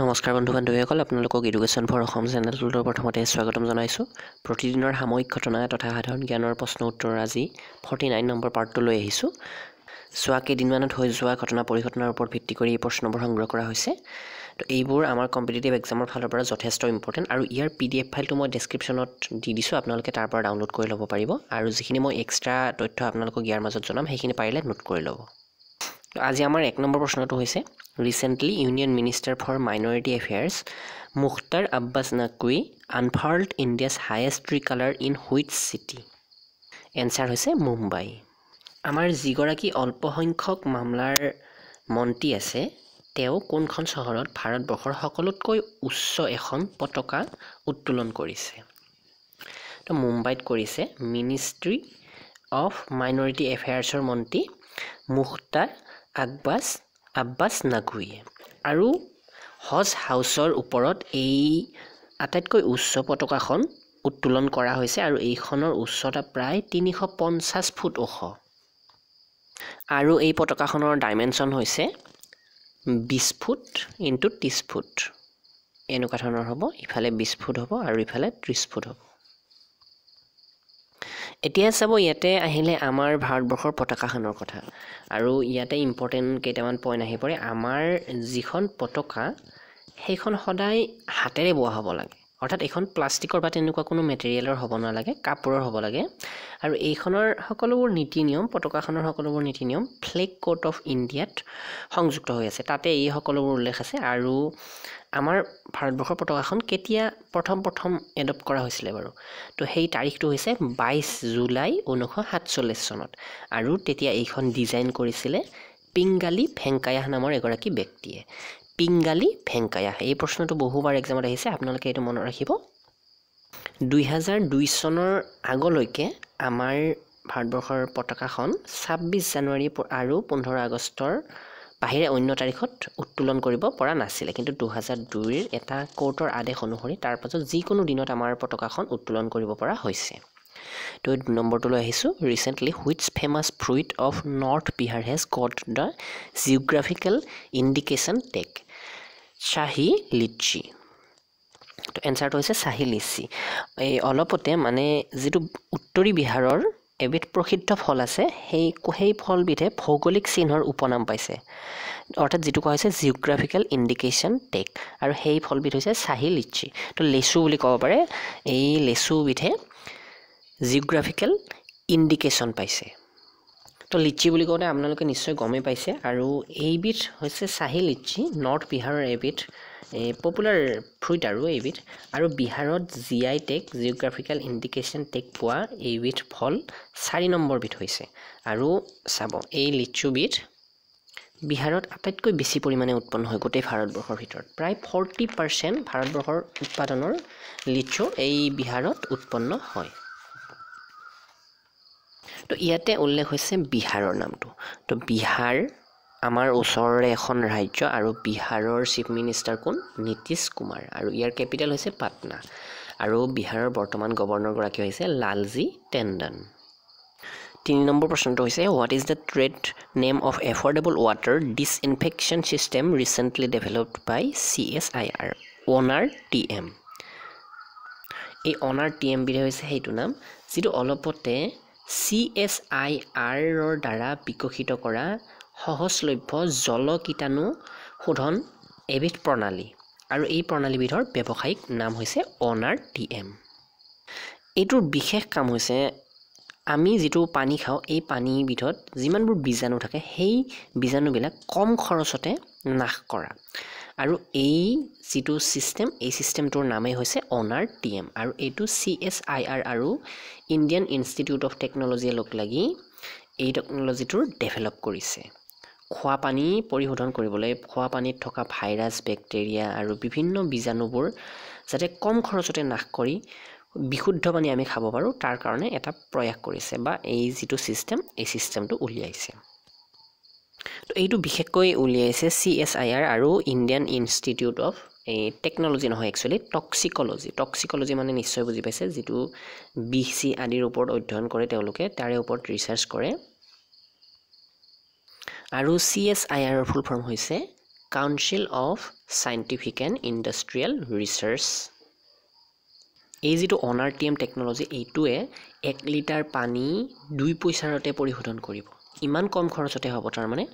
নমস্কাৰ বন্ধু বান্ধৱীসকল আপোনালোকক এডুকেশ্যন ফৰ অসম চেনেলটোলৈ প্ৰথমতে স্বাগতম জনাইছোঁ। প্ৰতিদিনৰ সাময়িক ঘটনা তথা সাধাৰণ জ্ঞানৰ প্ৰশ্ন উত্তৰ আজি ফৰ্টি নাইন নম্বৰ পাৰ্টটো লৈ আহিছোঁ। যোৱা কেইদিনমানত হৈ যোৱা ঘটনা পৰিঘটনাৰ ওপৰত ভিত্তি কৰি এই প্ৰশ্নবোৰ সংগ্ৰহ কৰা হৈছে। তো এইবোৰ আমাৰ কম্পিটিটিভ এক্সামৰ ফালৰ পৰা যথেষ্ট ইম্পৰ্টেণ্ট আৰু ইয়াৰ পি ডি এফ ফাইলটো মই ডেছক্ৰিপশ্যনত দি দিছোঁ আপোনালোকে তাৰ পৰা ডাউনলোড কৰি ল'ব পাৰিব। আৰু যিখিনি মই এক্সট্ৰা তথ্য আপোনালোকক ইয়াৰ মাজত জনাম সেইখিনি পাৰিলে নোট কৰি ল'ব। আজি আমাৰ এক নম্বৰ প্ৰশ্নটো হৈছে recently union minister for minority affairs Mukhtar Abbas Naqvi unfurled India's highest tricolour in which city answer হৈছে মুম্বাই। আমাৰ যিগৰাকী অল্পসংখ্যক মামলাৰ মন্ত্ৰী আছে তেওঁ কোনখন চহৰত ভাৰতবৰ্ষৰ সকলোতকৈ উচ্চ এখন পতাকা উত্তোলন কৰিছে? তো মুম্বাইত কৰিছে মিনিষ্ট্ৰী অফ মাইনৰিটি এফেয়াৰ্ছৰ মন্ত্ৰী মুখতাৰ আব্বাছ আব্বাছ নাগুইয়ে আৰু হজ হাউচৰ ওপৰত এই আটাইতকৈ উচ্চ পতাকাখন উত্তোলন কৰা হৈছে আৰু এইখনৰ উচ্চতা প্ৰায় তিনিশ পঞ্চাছ ফুট ওখ। আৰু এই পতাকাখনৰ ডাইমেনশ্যন হৈছে বিছ ফুট ইনটু ত্ৰিছ ফুট। এনেকুৱা ধৰণৰ হ'ব ইফালে বিছ ফুট হ'ব আৰু ইফালে ত্ৰিছ ফুট হ'ব। এতিয়া চাব ইয়াতে আহিলে আমাৰ ভাৰতবৰ্ষৰ পতাকাখনৰ কথা। আৰু ইয়াতে ইম্পৰ্টেণ্ট কেইটামান পইণ্ট আহি পৰে। আমাৰ যিখন পতাকা সেইখন সদায় হাতেৰে বোৱা হ'ব লাগে। অৰ্থাৎ এইখন প্লাষ্টিকৰ বা তেনেকুৱা কোনো মেটেৰিয়েলৰ হ'ব নালাগে কাপোৰৰ হ'ব লাগে। আৰু এইখনৰ সকলোবোৰ নীতি নিয়ম পতাকাখনৰ সকলোবোৰ নীতি নিয়ম ফ্লেগ কোৰ্ট অফ ইণ্ডিয়াত সংযুক্ত হৈ আছে। তাতে এই সকলোবোৰ উল্লেখ আছে। আৰু আমাৰ ভাৰতবৰ্ষৰ পতাকাখন কেতিয়া প্ৰথম প্ৰথম এডপ্ট কৰা হৈছিলে বাৰু? তো সেই তাৰিখটো হৈছে বাইছ জুলাই ঊনৈছশ সাতচল্লিছ চনত। আৰু তেতিয়া এইখন ডিজাইন কৰিছিলে পিংগালী ভেংকায়াহ নামৰ এগৰাকী ব্যক্তিয়ে। পিংগালী ভেংকায়াহ এই প্ৰশ্নটো বহুবাৰ এক্সামত আহিছে আপোনালোকে এইটো মনত ৰাখিব। দুই হাজাৰ দুই চনৰ আগলৈকে আমাৰ ভাৰতবৰ্ষৰ পতাকাখন ছাব্বিছ জানুৱাৰী আৰু পোন্ধৰ আগষ্টৰ বাহিৰে অন্য তাৰিখত উত্তোলন কৰিব পৰা নাছিলে। কিন্তু দুহেজাৰ দুইৰ এটা কোৰ্টৰ আদেশ অনুসৰি তাৰ পাছত যিকোনো দিনত আমাৰ পতাকাখন উত্তোলন কৰিব পৰা হৈছে। তো নম্বৰটো লৈ আহিছোঁ। Recently which's famous fruit of north Bihar has got the geographical indication tag Shahi litchi. তো এনচাৰটো হৈছে চাহি লিচি। এই অলপতে মানে যিটো উত্তৰী বিহাৰৰ এবিধ প্ৰসিদ্ধ ফল আছে সেই সেই ফলবিধে ভৌগোলিক চিহ্নৰ উপনাম পাইছে। অৰ্থাৎ যিটো কোৱা হৈছে জিঅ'গ্ৰাফিকেল ইণ্ডিকেশ্যন টেক আৰু সেই ফলবিধ হৈছে চাহি লিচি। তো লেচু বুলি ক'ব পাৰে এই লেচুবিধে জিঅ'গ্ৰাফিকেল ইণ্ডিকেশ্যন পাইছে। তো লিচি বুলি কওঁতে আপোনালোকে নিশ্চয় গমেই পাইছে। আৰু এইবিধ হৈছে চাহি লিচি নৰ্থ বিহাৰৰ এবিধ পপুলাৰ ফ্ৰুইট আৰু এইবিধ আৰু বিহাৰত G I tag geographical indication tag পোৱা এইবিধ ফল চাৰি নম্বৰবিধ হৈছে। আৰু চাব এই লিচুবিধ বিহাৰত আটাইতকৈ বেছি পৰিমাণে উৎপন্ন হয় গোটেই ভাৰতবৰ্ষৰ ভিতৰত। প্ৰায় ফৰ্টি পাৰ্চেণ্ট ভাৰতবৰ্ষৰ উৎপাদনৰ লিচু এই বিহাৰত উৎপন্ন হয়। তো ইয়াতে উল্লেখ হৈছে বিহাৰৰ নামটো। তো বিহাৰ আমাৰ ওচৰৰে এখন ৰাজ্য আৰু বিহাৰৰ চিফ মিনিষ্টাৰ কোন? নীতিশ কুমাৰ। আৰু ইয়াৰ কেপিটেল হৈছে পাটনা। আৰু বিহাৰৰ বৰ্তমান গভৰ্ণৰগৰাকী হৈছে লালজী টেণ্ডন। তিনি নম্বৰ প্ৰশ্নটো হৈছে what is the trade name of affordable water disinfection system recently developed by C S I R Onir T M এই অনাৰ টি এম বিধে হৈছে সেইটো নাম যিটো অলপতে চি এছ আই আৰৰ দ্বাৰা বিকশিত কৰা সহজলভ্য জল কীটাণু শোধন এবিধ প্ৰণালী। আৰু এই প্ৰণালীবিধৰ ব্যৱসায়িক নাম হৈছে অনাৰ টি এম এইটোৰ বিশেষ কাম হৈছে আমি যিটো পানী খাওঁ এই পানীবিধত যিমানবোৰ বীজাণু থাকে সেই বীজাণুবিলাক কম খৰচতে নাশ কৰা। আৰু এই যিটো ছিষ্টেম এই ছিষ্টেমটোৰ নামেই হৈছে অনাৰ টি এম আৰু এইটো চি এছ আই আৰ আৰু ইণ্ডিয়ান ইনষ্টিটিউট অফ টেকন'লজিয়ে লগ লাগি এই টেকন'লজিটোৰ ডেভেলপ কৰিছে। খোৱা পানী পৰিশোধন কৰিবলৈ খোৱা পানীত থকা ভাইৰাছ বেক্টেৰিয়া আৰু বিভিন্ন বীজাণুবোৰ যাতে কম খৰচতে নাশ কৰি বিশুদ্ধ পানী আমি খাব পাৰোঁ তাৰ কাৰণে এটা প্ৰয়াস কৰিছে বা এই যিটো ছিষ্টেম এই ছিষ্টেমটো উলিয়াইছে। তো এইটো বিশেষকৈ উলিয়াইছে চি এছ আই আৰ আৰু ইণ্ডিয়ান ইনষ্টিটিউট অফ এই টেকন'লজি নহয় একচুৱেলি টক্সিক'লজি টক্সিক'লজি মানে নিশ্চয় বুজি পাইছে যিটো বি চি আদিৰ ওপৰত অধ্যয়ন কৰে তেওঁলোকে তাৰে ওপৰত ৰিচাৰ্চ কৰে। আৰু চি এছ আই আৰৰ ফুল ফৰ্ম হৈছে council of scientific and industrial research এই যিটো অনাৰ টি এম টেকন'লজি এইটোৱে এক লিটাৰ পানী দুই পইচাৰতে পৰিশোধন কৰিব। ইমান কম খৰচতে হ'ব তাৰমানে।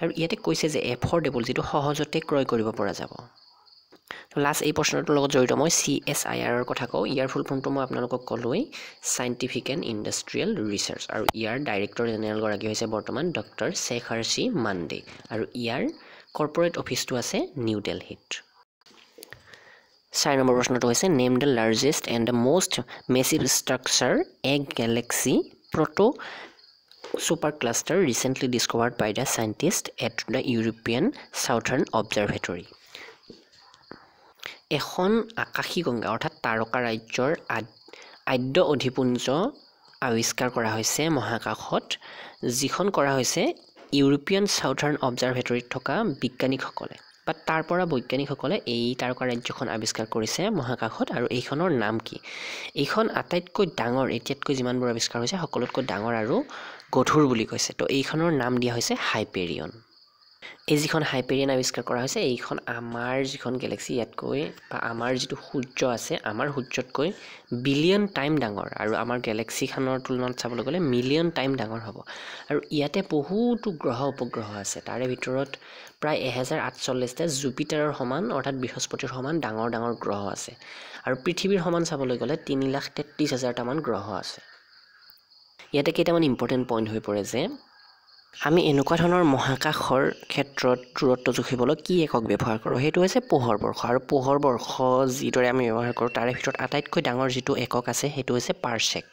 আৰু ইয়াতে কৈছে যে এফৰ্ডেবল যিটো সহজতে ক্ৰয় কৰিব পৰা যাব। লাষ্ট এই প্ৰশ্নটোৰ লগত জড়িত মই চি এছ আই আৰৰ কথা কওঁ। ইয়াৰ ফুল ফৰ্মটো মই আপোনালোকক ক'লোৱেই। চাইণ্টিফিক এণ্ড ইণ্ডাষ্ট্ৰিয়েল ৰিচাৰ্চ আৰু ইয়াৰ ডাইৰেক্টৰ জেনেৰেলগৰাকী হৈছে বৰ্তমান ডক্টৰ শেখাৰ চি মাণ্ডে। আৰু ইয়াৰ কৰ্পৰেট অফিচটো আছে নিউ দিল্লীত চাৰি নম্বৰ প্ৰশ্নটো হৈছে name the largest and the most massive structure a galaxy proto super cluster recently discovered by the scientist at the European southern observatory এখন আকাশী গংগা অৰ্থাৎ তাৰকা ৰাজ্যৰ আদ্য অধিপুঞ্জ আৱিষ্কাৰ কৰা হৈছে মহাকাশত যিখন কৰা হৈছে ইউৰোপিয়ান চাউথাৰ্ণ অবজাৰ্ভেটৰীত থকা বিজ্ঞানীসকলে বা তাৰ পৰা বৈজ্ঞানিকসকলে এই তাৰকা ৰাজ্যখন আৱিষ্কাৰ কৰিছে মহাকাশত আৰু এইখনৰ নাম কি? এইখন আটাইতকৈ ডাঙৰ এতিয়াতকৈ যিমানবোৰ আৱিষ্কাৰ হৈছে সকলোতকৈ ডাঙৰ আৰু গধুৰ বুলি কৈছে। তো এইখনৰ নাম দিয়া হৈছে হাইপেৰিয়ন। এই যিখন হাইপেৰিয়ান আৱিষ্কাৰ কৰা হৈছে এইখন আমাৰ যিখন গেলেক্সি ইয়াতকৈ বা আমাৰ যিটো সূৰ্য আছে আমাৰ সূৰ্যতকৈ বিলিয়ন টাইম ডাঙৰ আৰু আমাৰ গেলেক্সিখনৰ তুলনাত চাবলৈ গ'লে মিলিয়ন টাইম ডাঙৰ হ'ব। আৰু ইয়াতে বহুতো গ্ৰহ উপগ্ৰহ আছে তাৰে ভিতৰত প্ৰায় এহেজাৰ আঠচল্লিছটা জুপিটাৰৰ সমান অৰ্থাৎ বৃহস্পতিৰ সমান ডাঙৰ ডাঙৰ গ্ৰহ আছে। আৰু পৃথিৱীৰ সমান চাবলৈ গ'লে তিনি লাখ তেত্ৰিছ হাজাৰটামান গ্ৰহ আছে। ইয়াতে কেইটামান ইম্পৰ্টেণ্ট পইণ্ট হৈ পৰে যে আমি এনেকুৱা ধৰণৰ মহাকাশৰ ক্ষেত্ৰত দূৰত্ব জুখিবলৈ কি একক ব্যৱহাৰ কৰোঁ সেইটো হৈছে পোহৰ বৰ্ষ। আৰু পোহৰ বৰ্ষ যিদৰে আমি ব্যৱহাৰ কৰোঁ তাৰে ভিতৰত আটাইতকৈ ডাঙৰ যিটো একক আছে সেইটো হৈছে পাৰ্চেক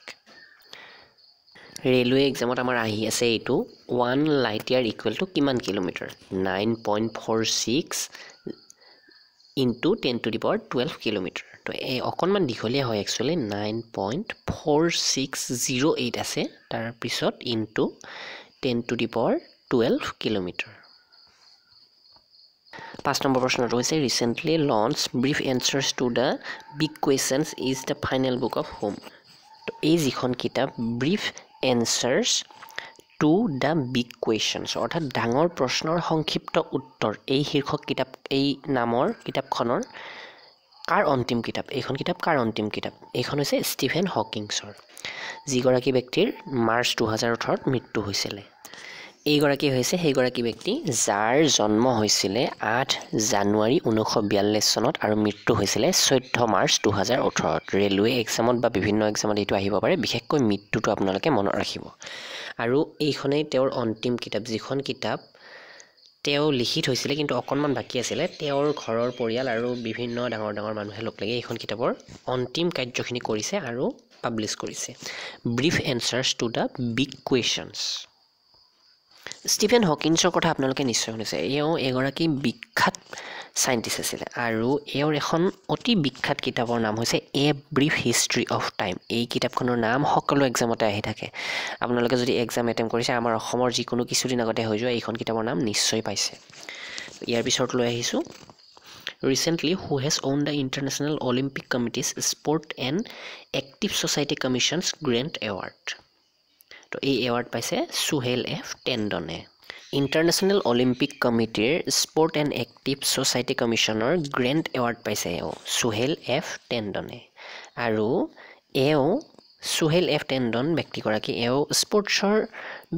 ৰেলৱে এক্সামত আমাৰ আহি আছে এইটো। One light year equal to কিমান kilometre? Nine point four six into ten to the power twelve kilometre তো এই অকণমান দীঘলীয়া হয় actually nine point four six zero' eight আছে। তাৰপিছত into ten to the power twelve kilometre পাঁচ number প্ৰশ্নটো হৈছে recently launch brief answers to the big questions is the final book of whom তো এই যিখন কিতাপ brief answers to the big questions অৰ্থাৎ ডাঙৰ প্ৰশ্নৰ সংক্ষিপ্ত উত্তৰ। এই শীৰ্ষক কিতাপ এই নামৰ কিতাপখনৰ কাৰ অন্তিম কিতাপ? এইখন কিতাপ কাৰ অন্তিম কিতাপ? এইখন হৈছে ষ্টিফেন হকিংছৰ। যিগৰাকী ব্যক্তিৰ মাৰ্চ দুহেজাৰ ওঠৰত মৃত্যু হৈছিলে। এইগৰাকী হৈছে সেইগৰাকী ব্যক্তি যাৰ জন্ম হৈছিলে আঠ জানুৱাৰী ঊনৈছশ বিয়াল্লিছ চনত আৰু মৃত্যু হৈছিলে চৈধ্য মাৰ্চ দুহেজাৰ ওঠৰত। ৰেলৱে এক্সামত বা বিভিন্ন এক্সামত এইটো আহিব পাৰে বিশেষকৈ মৃত্যুটো আপোনালোকে মনত ৰাখিব। আৰু এইখনেই তেওঁৰ অন্তিম কিতাপ যিখন কিতাপ তেওঁ লিখি থৈছিলে কিন্তু অকণমান বাকী আছিলে তেওঁৰ ঘৰৰ পৰিয়াল আৰু বিভিন্ন ডাঙৰ ডাঙৰ মানুহে লগ লাগি এইখন কিতাপৰ অন্তিম কাৰ্যখিনি কৰিছে আৰু পাব্লিছ কৰিছে। Brief answers to the big questions Stephen হকিন্সৰ কথা আপোনালোকে নিশ্চয় শুনিছে। এওঁ এগৰাকী বিখ্যাত চাইণ্টিষ্ট আছিলে আৰু এওঁৰ এখন অতি বিখ্যাত কিতাপৰ নাম হৈছে a brief history of time এই কিতাপখনৰ নাম সকলো এক্সামতে আহি থাকে। আপোনালোকে যদি এক্সাম এটেম্প কৰিছে আমাৰ অসমৰ যিকোনো কিছুদিন আগতে হৈ যোৱা এইখন কিতাপৰ নাম নিশ্চয় পাইছে। ইয়াৰ পিছত লৈ আহিছোঁ। Recently who has won the international Olympic committee's sport and active society commission's grand award তো এই এৱাৰ্ড পাইছে সুহেল এফ টেণ্ডনে। ইণ্টাৰনেশ্যনেল অলিম্পিক কমিটিৰ স্পৰ্ট এণ্ড এক্টিভ ছ'চাইটি কমিশ্যনৰ গ্ৰেণ্ড এৱাৰ্ড পাইছে এওঁ সুহেল এফ টেণ্ডনে। আৰু এওঁ সুহেল এফ টেণ্ডন ব্যক্তিগৰাকী এওঁ স্পৰ্টছৰ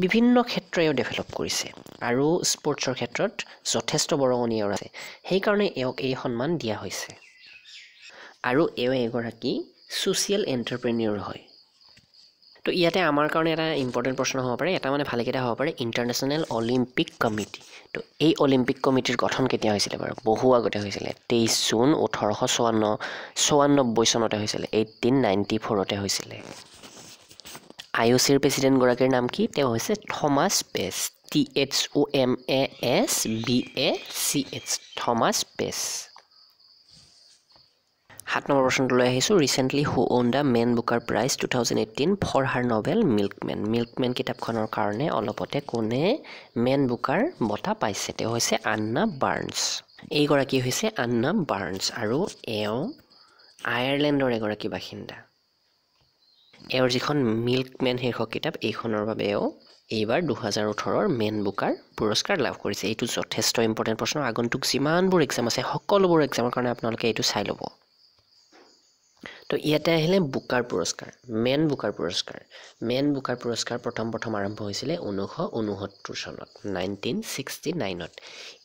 বিভিন্ন ক্ষেত্ৰ এওঁ ডেভেলপ কৰিছে। আৰু স্পৰ্টছৰ ক্ষেত্ৰত যথেষ্ট বৰঙণি এওঁৰ আছে সেইকাৰণে এওঁক এই সন্মান দিয়া হৈছে। আৰু এওঁ এগৰাকী ছ'চিয়েল এণ্টাৰপ্ৰেনিয়ৰ হয়। তো ইয়াতে আমাৰ কাৰণে এটা ইম্পৰ্টেণ্ট প্ৰশ্ন হ'ব পাৰে এটা মানে ভালেকেইটা হ'ব পাৰে ইণ্টাৰনেশ্যনেল অলিম্পিক কমিটি তো এই অলিম্পিক কমিটিৰ গঠন কেতিয়া হৈছিলে বাৰু? বহু আগতে হৈছিলে তেইছ জুন ওঠৰশ চৌৱান্ন চৌৱান্নব্বৈ চনতে হৈছিলে এইটিন নাইণ্টি ফ'ৰতে হৈছিলে। আই অ' চিৰ প্ৰেচিডেণ্টগৰাকীৰ নাম কি? তেওঁ হৈছে Thomas Bach T H O' M A S B A C H Thomas Bach. সাত নম্বৰ প্ৰশ্নটো লৈ আহিছোঁ। Recently who won the Man Booker Prize two thousand eighteen for her novel Milkman Milkman কিতাপখনৰ কাৰণে অলপতে কোনে মেন বুকাৰ বঁটা পাইছে? তেওঁ হৈছে আন্না বাৰ্ণছ। এইগৰাকী হৈছে আন্না বাৰ্ণছ আৰু এওঁ আয়াৰলেণ্ডৰ এগৰাকী বাসিন্দা। এওঁৰ যিখন মিল্কমেন শীৰ্ষক কিতাপ এইখনৰ বাবে এওঁ এইবাৰ দুহেজাৰ ওঠৰৰ মেন বুকাৰ পুৰস্কাৰ লাভ কৰিছে। এইটো যথেষ্ট ইম্পৰ্টেণ্ট প্ৰশ্ন। আগন্তুক যিমানবোৰ এক্সাম আছে সকলোবোৰ এক্সামৰ কাৰণে আপোনালোকে এইটো চাই ল'ব। তো ইয়াতে আহিলে বুকাৰ পুৰস্কাৰ মেন বুকাৰ পুৰস্কাৰ। মেন বুকাৰ পুৰস্কাৰ প্ৰথম প্ৰথম আৰম্ভ হৈছিলে ঊনৈছশ ঊনসত্তৰ চনত নাইনটিন ছিক্সটি নাইনত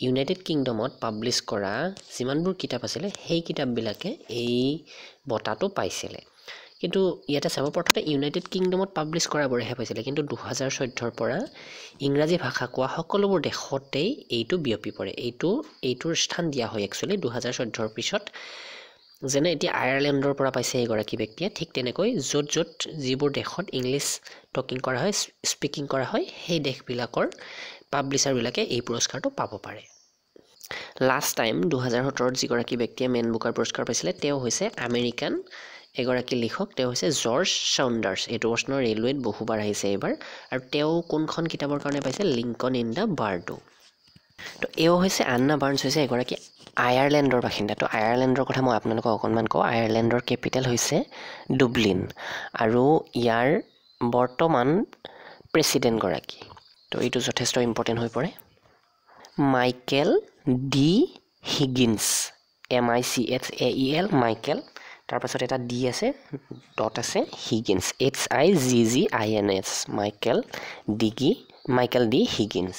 ইউনাইটেড কিংডমত পাব্লিছ কৰা যিমানবোৰ কিতাপ আছিলে সেই কিতাপবিলাকে এই বঁটাটো পাইছিলে। কিন্তু ইয়াতে চাব প্ৰথমতে ইউনাইটেড কিংডমত পাব্লিছ কৰাবোৰেহে পাইছিলে কিন্তু দুহেজাৰ চৈধ্যৰ পৰা ইংৰাজী ভাষা কোৱা সকলোবোৰ দেশতেই এইটো বিয়পি পৰে। এইটো এইটোৰ স্থান দিয়া হয় একচুৱেলি দুহেজাৰ চৈধ্যৰ পিছত যেনে এতিয়া আয়াৰলেণ্ডৰ পৰা পাইছে এগৰাকী ব্যক্তিয়ে ঠিক তেনেকৈ য'ত য'ত যিবোৰ দেশত ইংলিছ টকিং কৰা হয় স্পীকিং কৰা হয় সেই দেশবিলাকৰ পাব্লিচাৰবিলাকে এই পুৰস্কাৰটো পাব পাৰে। লাষ্ট টাইম দুহেজাৰ সোতৰত যিগৰাকী ব্যক্তিয়ে মেন বুকাৰ পুৰস্কাৰ পাইছিলে তেওঁ হৈছে আমেৰিকান এগৰাকী লিখক তেওঁ হৈছে জৰ্জ চাউণ্ডাৰ্ছ। এইটো প্ৰশ্ন ৰেলৱেত বহুবাৰ আহিছে এইবাৰ। আৰু তেওঁ কোনখন কিতাপৰ কাৰণে পাইছে? Lincoln in the Bardo. তো এওঁ হৈছে আন্না বাৰ্ণছ হৈছে এগৰাকী আয়াৰলেণ্ডৰ বাসিন্দা তো আয়াৰলেণ্ডৰ কথা মই আপোনালোকক অকণমান কওঁ আয়াৰলেণ্ডৰ কেপিটেল হৈছে ডুবলিন আৰু ইয়াৰ বৰ্তমান প্ৰেচিডেণ্টগৰাকী তো এইটো যথেষ্ট ইম্পৰ্টেণ্ট হৈ পৰে। Michael D Higgins M I C X A E L Michael. তাৰপাছত এটা ডি আছে ডট আছে Higgins H I G G I N S Michael ডিগি Michael D Higgins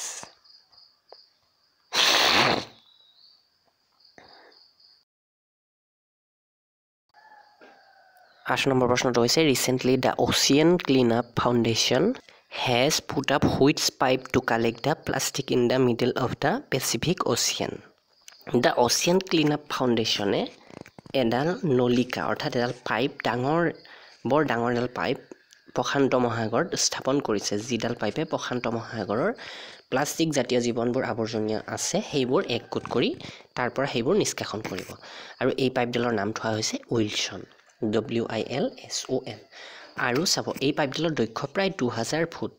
আঠ নম্বৰ প্ৰশ্নটো হৈছে recently the ocean clean up foundation has put up which's pipe to collect the plastic in the middle of the Pacific ocean the ocean clean up ফাউণ্ডেশ্যনে এডাল নলিকা অৰ্থাৎ এডাল pipe ডাঙৰ বৰ ডাঙৰ এডাল পাইপ প্ৰশান্ত মহাসাগৰত স্থাপন কৰিছে। যিডাল পাইপে প্ৰশান্ত মহাসাগৰৰ প্লাষ্টিক জাতীয় জীৱনবোৰ আৱৰ্জনীয় আছে সেইবোৰ একগোট কৰি তাৰ পৰা সেইবোৰ নিষ্কাশন কৰিব। আৰু এই পাইপডালৰ নাম থোৱা হৈছে Wilson. W I L S O' N আৰু চাব এই পাইপডালৰ দৈৰ্ঘ্য প্ৰায় দুহাজাৰ ফুট।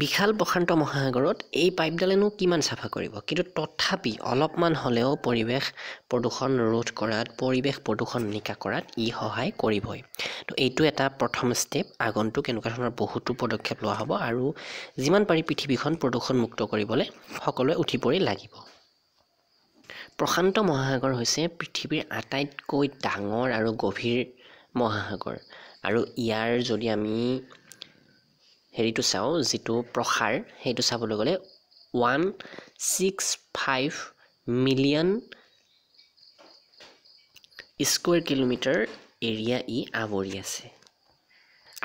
বিশাল প্ৰশান্ত মহাসাগৰত এই পাইপডালেনো কিমান চাফা কৰিব? কিন্তু তথাপি অলপমান হ'লেও পৰিৱেশ প্ৰদূষণ ৰোধ কৰাত পৰিৱেশ প্ৰদূষণ নিকা কৰাত ই সহায় কৰিবই। তো এইটো এটা প্ৰথম ষ্টেপ। আগন্তুক এনেকুৱা ধৰণৰ বহুতো পদক্ষেপ লোৱা হ'ব আৰু যিমান পাৰি পৃথিৱীখন প্ৰদূষণমুক্ত কৰিবলৈ সকলোৱে উঠি পৰি লাগিব। প্ৰশান্ত মহাসাগৰ হৈছে পৃথিৱীৰ আটাইতকৈ ডাঙৰ আৰু গভীৰ মহাসাগৰ। আৰু ইয়াৰ যদি আমি হেৰিটো চাওঁ যিটো প্ৰসাৰ সেইটো চাবলৈ গ'লে one six five million square kilometre area ই আৱৰি আছে।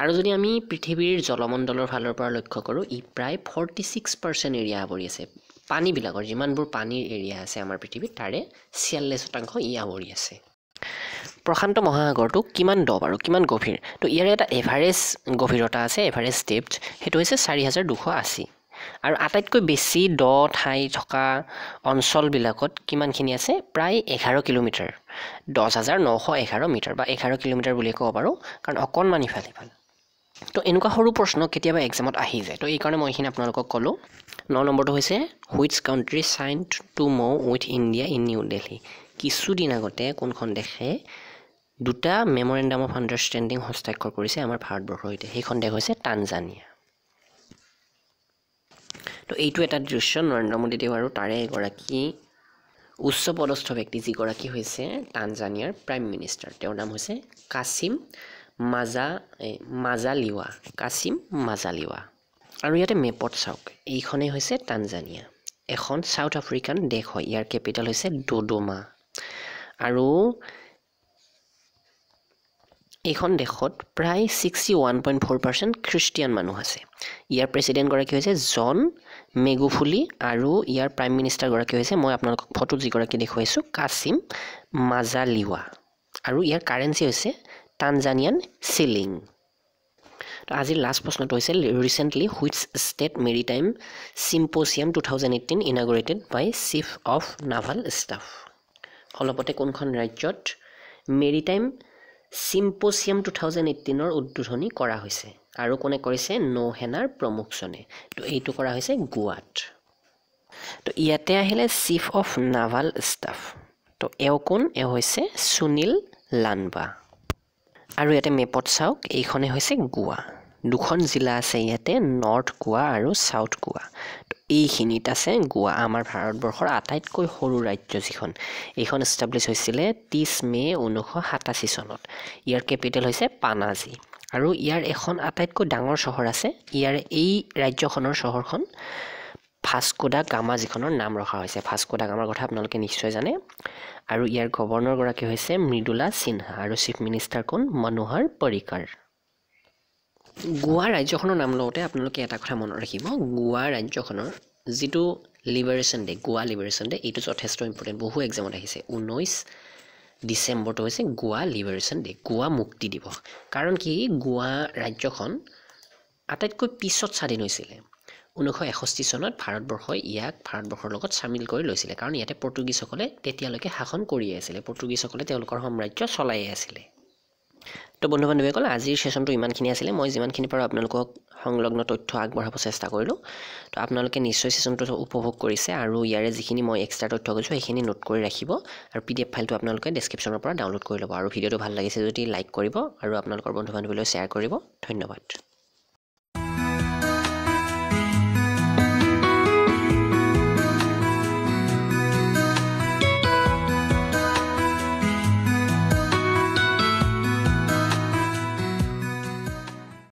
আৰু যদি আমি পৃথিৱীৰ জলমণ্ডলৰ ফালৰ পৰা লক্ষ্য কৰোঁ ই প্ৰায় ফৰ্টি ছিক্স পাৰ্চেণ্ট এৰিয়া আৱৰি আছে। পানীবিলাকৰ যিমানবোৰ পানীৰ এৰিয়া আছে আমাৰ পৃথিৱীত তাৰে ছিয়াল্লিছ শতাংশ ই আৱৰি আছে। প্ৰশান্ত মহাসাগৰটো কিমান দ বাৰু কিমান গভীৰ? তো ইয়াৰ এটা এভাৰেজ গভীৰতা আছে এভাৰেজ ডেপ্থ সেইটো হৈছে চাৰি হাজাৰ দুশ আশী। আৰু আটাইতকৈ বেছি দ ঠাই থকা অঞ্চলবিলাকত কিমানখিনি আছে? প্ৰায় এঘাৰ কিলোমিটাৰ। দহ হাজাৰ নশ এঘাৰ মিটাৰ বা এঘাৰ কিলোমিটাৰ বুলিয়ে ক'ব পাৰোঁ কাৰণ অকণমান ইফাল সিফাল তো এনেকুৱা সৰু প্ৰশ্ন কেতিয়াবা এক্সামত আহি যায়। তো এইকাৰণে মই এইখিনি আপোনালোকক ক'লোঁ। ন নম্বৰটো হৈছে which's country sign two MoU' with India in New Delhi কিছুদিন আগতে কোনখন দেশে দুটা মেমৰেণ্ডাম অফ আণ্ডাৰষ্টেণ্ডিং হস্তাক্ষৰ কৰিছে আমাৰ ভাৰতবৰ্ষৰ সৈতে? সেইখন দেশ হৈছে টানজানিয়া তো এইটো এটা দৃশ্য নৰেন্দ্ৰ মোদীদেৱ আৰু তাৰে এগৰাকী উচ্চ পদস্থ ব্যক্তি যিগৰাকী হৈছে টানজানিয়াৰ প্ৰাইম মিনিষ্টাৰ তেওঁৰ নাম হৈছে কাছিম মাজা মাজালিৱা কাছিম মাজালিৱা আৰু ইয়াতে মেপত চাওক এইখনেই হৈছে টানজানিয়া এখন ছাউথ আফ্ৰিকান দেশ হয় ইয়াৰ কেপিটেল হৈছে ডোডোমা। আৰু এইখন দেশত প্ৰায় sixty one point four percent Christian মানুহ আছে। ইয়াৰ প্ৰেচিডেণ্টগৰাকী হৈছে জন মেগুফুলি আৰু ইয়াৰ প্ৰাইম মিনিষ্টাৰগৰাকী হৈছে মই আপোনালোকক ফটোত যিগৰাকী দেখুৱাইছোঁ কাছিম মাজালিৱা। আৰু ইয়াৰ কাৰেঞ্চি হৈছে টানজানিয়ান চিলিং আজিৰ লাষ্ট প্ৰশ্নটো হৈছে recently which state maritime symposium two thousand eighteen inaugurated by chief of naval staff অলপতে কোনখন ৰাজ্যত মেৰিটাইম চিম্প'চিয়াম টু থাউজেণ্ড এইটিনৰ উদ্বোধনী কৰা হৈছে? আৰু কোনে কৰিছে? নৌসেনাৰ প্ৰমুখজনে তো এইটো কৰা হৈছে গোৱাত তো ইয়াতে আহিলে চিফ অফ নাভাল ষ্টাফ তো এওঁ কোন? এওঁ হৈছে সুনীল লানবা। আৰু ইয়াতে মেপত চাওক এইখনে হৈছে গোৱা। দুখন জিলা আছে ইয়াতে নৰ্থ গোৱা আৰু চাউথ গোৱা। এইখিনিত আছে গোৱা আমাৰ ভাৰতবৰ্ষৰ আটাইতকৈ সৰু ৰাজ্য যিখন। এইখন এষ্টাব্লিছ হৈছিলে ত্ৰিছ মে' ঊনৈছশ সাতাশী চনত। ইয়াৰ কেপিটেল হৈছে পানাজী। আৰু ইয়াৰ এখন আটাইতকৈ ডাঙৰ চহৰ আছে ইয়াৰ এই ৰাজ্যখনৰ চহৰখন ফাস্কোডা গামা যিখনৰ নাম ৰখা হৈছে। ফাস্কোডা গামাৰ কথা আপোনালোকে নিশ্চয় জানে। আৰু ইয়াৰ গভৰ্ণৰগৰাকী হৈছে মৃদুলা সিনহা আৰু চিফ মিনিষ্টাৰ কোন? মনোহৰ পৰিকাৰ। গোৱা ৰাজ্যখনৰ নাম লওঁতে আপোনালোকে এটা কথা মনত ৰাখিব। গোৱা ৰাজ্যখনৰ যিটো liberation day Goa liberation day এইটো যথেষ্ট ইম্পৰ্টেণ্ট বহু এক্সামত আহিছে। ঊনৈছ ডিচেম্বৰটো হৈছে গোৱা লিবাৰেশ্যন ডে গোৱা মুক্তি দিৱস। কাৰণ কি গোৱা ৰাজ্যখন আটাইতকৈ পিছত স্বাধীন হৈছিলে। ঊনৈছশ এষষ্ঠি চনত ভাৰতবৰ্ষই ইয়াক ভাৰতবৰ্ষৰ লগত চামিল কৰি লৈছিলে। কাৰণ ইয়াতে পৰ্তুগীজসকলে তেতিয়ালৈকে শাসন কৰিয়ে আছিলে। পৰ্তুগীজসকলে তেওঁলোকৰ সাম্ৰাজ্য চলায়ে আছিলে। তো বন্ধু বান্ধৱীসকল আজিৰ ছেশ্যনটো ইমানখিনি আছিলে। মই যিমানখিনি পাৰোঁ আপোনালোকক সংলগ্ন তথ্য আগবঢ়াব চেষ্টা কৰিলোঁ। তো আপোনালোকে নিশ্চয় ছেশ্যনটো উপভোগ কৰিছে আৰু ইয়াৰে যিখিনি মই এক্সট্ৰা তথ্য কৈছোঁ সেইখিনি নোট কৰি ৰাখিব আৰু পি ডি এফ ফাইলটো আপোনালোকে ডেছক্ৰিপশ্যনৰ পৰা ডাউনলোড কৰি ল'ব। আৰু ভিডিঅ'টো ভাল লাগিছে যদি লাইক কৰিব আৰু আপোনালোকৰ বন্ধু বান্ধৱীলৈ শ্বেয়াৰ কৰিব। ধন্যবাদ।